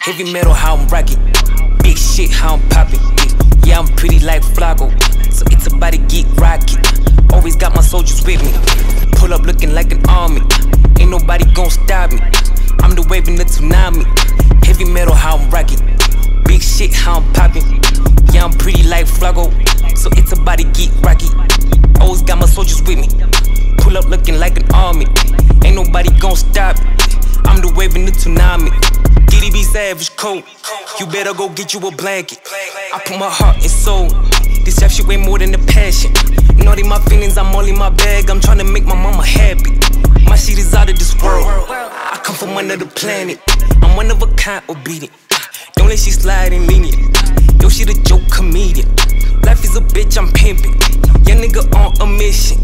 Heavy metal, how I'm rocking. Big shit, how I'm popping. Yeah, I'm pretty like Flacko. So it's about to get rocket. Always got my soldiers with me. Pull up looking like an army. Ain't nobody gon' stop me. I'm the wave in the tsunami. Heavy metal, how I'm rocking. Big shit, how I'm popping. Yeah, I'm pretty like Flacko. So it's about to get rocky. Always got my soldiers with me. Pull up looking like an army. Ain't nobody gon' stop me. I'm the wave in the tsunami. Savage cold. You better go get you a blanket. I put my heart and soul. This rap shit way more than a passion. Naughty my feelings, I'm all in my bag. I'm trying to make my mama happy. My shit is out of this world. I come from another planet. I'm one of a kind, obedient. Don't let she slide in lenient. Yo, she the joke comedian. Life is a bitch, I'm pimping. Young nigga on a mission.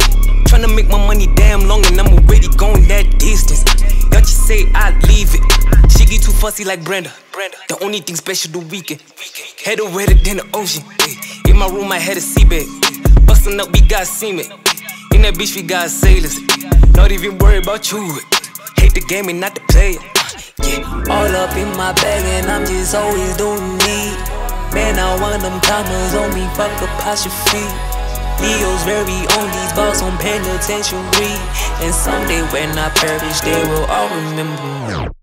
Tryna make my money damn long and I'm already going that distance. Y'all just say I leave it. Fussy like Brenda. The only thing special the weekend. Head over wetter than the ocean. In my room, I had a seabed. Bustin' up, we got semen. In that bitch, we got sailors. Not even worried about you. Hate the game and not the player. Yeah. All up in my bag and I'm just always doing me. Man, I want them commas on me, fuck apostrophe. Leo's very own these balls on penitentiary. And someday when I perish, they will all remember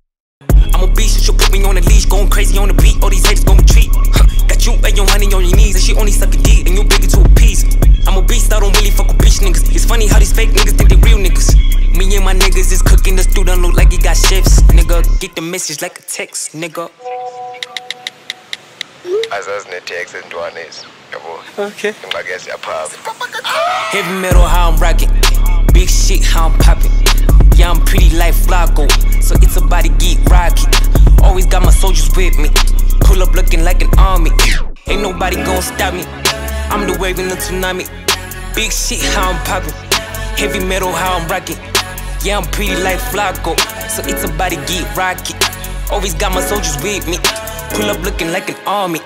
beast, she'll put me on a leash, going crazy on the beat. All these haters gon' retreat. Huh. Got you and your honey on your knees, and she only suck a D, and you big into a piece. I'm a beast, I don't really fuck with bitch niggas. It's funny how these fake niggas think they real niggas. Me and my niggas is cooking, the student look like he got shifts. Nigga, get the message like a text, nigga. azazinetx entwanezi yabo Okay. ingakesi yaphapha Heavy metal, how I'm rocking. Big shit, how I'm popping. Yeah, I'm pretty like Flacko, so it's about to get rocky. Always got my soldiers with me. Pull up looking like an army. Ain't nobody gonna stop me. I'm the wave in the tsunami. Big shit, how I'm popping. Heavy metal, how I'm rocking. Yeah, I'm pretty like Flacko, so it's about to get rocky. Always got my soldiers with me. Pull up looking like an army.